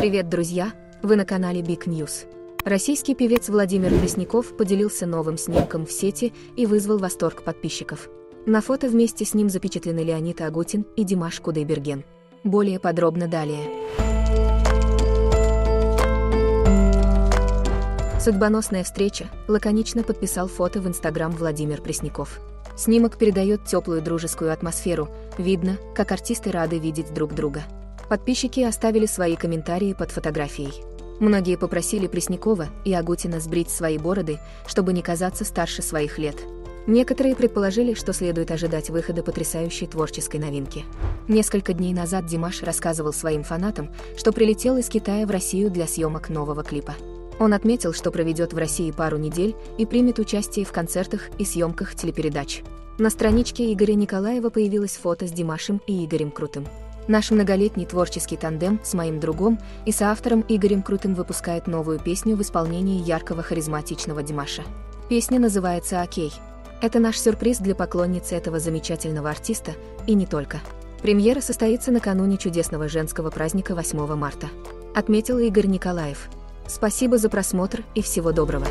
Привет, друзья! Вы на канале Big News. Российский певец Владимир Пресняков поделился новым снимком в сети и вызвал восторг подписчиков. На фото вместе с ним запечатлены Леонид Агутин и Димаш Кудайберген. Более подробно далее. Судьбоносная встреча лаконично подписал фото в Инстаграм Владимир Пресняков. Снимок передает теплую дружескую атмосферу, видно, как артисты рады видеть друг друга. Подписчики оставили свои комментарии под фотографией. Многие попросили Преснякова и Агутина сбрить свои бороды, чтобы не казаться старше своих лет. Некоторые предположили, что следует ожидать выхода потрясающей творческой новинки. Несколько дней назад Димаш рассказывал своим фанатам, что прилетел из Китая в Россию для съемок нового клипа. Он отметил, что проведет в России пару недель и примет участие в концертах и съемках телепередач. На страничке Игоря Николаева появилось фото с Димашем и Игорем Крутым. Наш многолетний творческий тандем с моим другом и соавтором Игорем Крутым выпускает новую песню в исполнении яркого харизматичного Димаша. Песня называется «Окей». Это наш сюрприз для поклонницы этого замечательного артиста, и не только. Премьера состоится накануне чудесного женского праздника 8 марта. Отметил Игорь Николаев. Спасибо за просмотр и всего доброго.